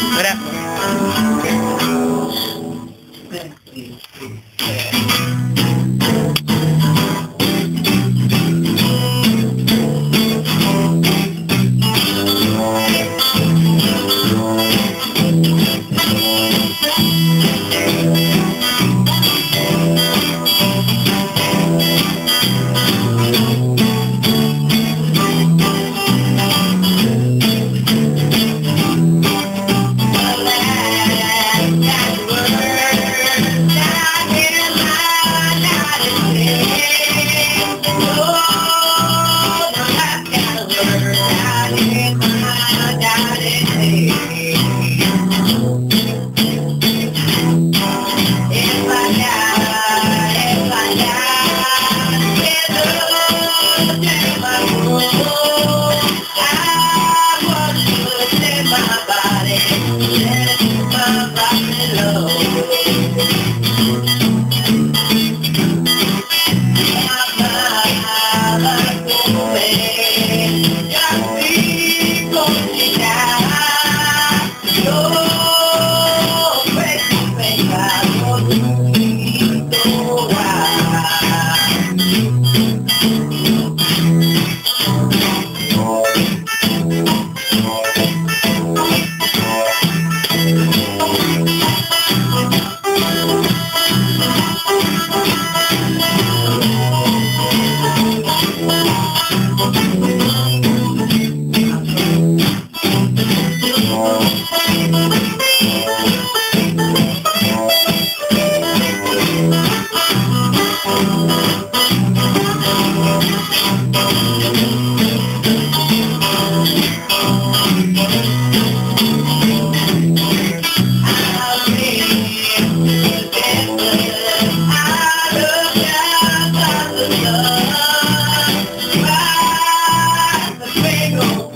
What up?